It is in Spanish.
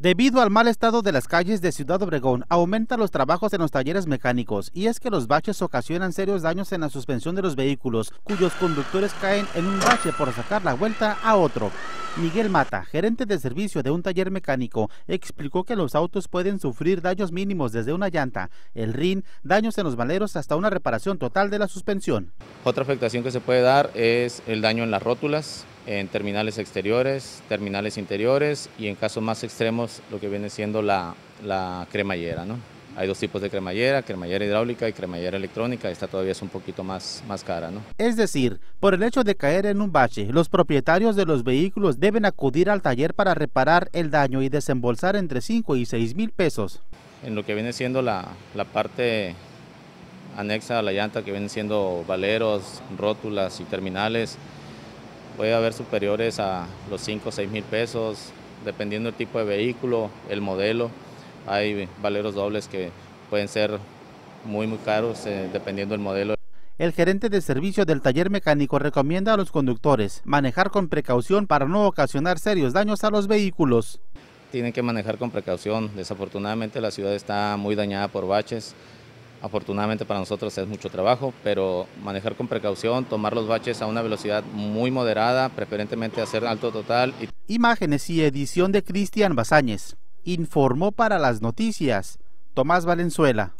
Debido al mal estado de las calles de Ciudad Obregón, aumentan los trabajos en los talleres mecánicos y es que los baches ocasionan serios daños en la suspensión de los vehículos, cuyos conductores caen en un bache por sacar la vuelta a otro. Miguel Mata, gerente de servicio de un taller mecánico, explicó que los autos pueden sufrir daños mínimos desde una llanta, el RIN, daños en los valeros hasta una reparación total de la suspensión. Otra afectación que se puede dar es el daño en las rótulas, en terminales exteriores, terminales interiores y en casos más extremos lo que viene siendo la, cremallera. ¿no? Hay dos tipos de cremallera, cremallera hidráulica y cremallera electrónica. Esta todavía es un poquito más, más cara. ¿no? Es decir, por el hecho de caer en un bache, los propietarios de los vehículos deben acudir al taller para reparar el daño y desembolsar entre 5 y 6 mil pesos. En lo que viene siendo la, la parte anexa a la llanta, que vienen siendo valeros, rótulas y terminales, puede haber superiores a los 5 o 6 mil pesos, dependiendo del tipo de vehículo, el modelo. Hay valeros dobles que pueden ser muy, muy caros eh, dependiendo del modelo. El gerente de servicio del taller mecánico recomienda a los conductores manejar con precaución para no ocasionar serios daños a los vehículos. Tienen que manejar con precaución. Desafortunadamente la ciudad está muy dañada por baches. Afortunadamente para nosotros es mucho trabajo, pero manejar con precaución, tomar los baches a una velocidad muy moderada, preferentemente hacer alto total. Imágenes y edición de Cristian Bazáñez. Informó para las noticias Tomás Valenzuela.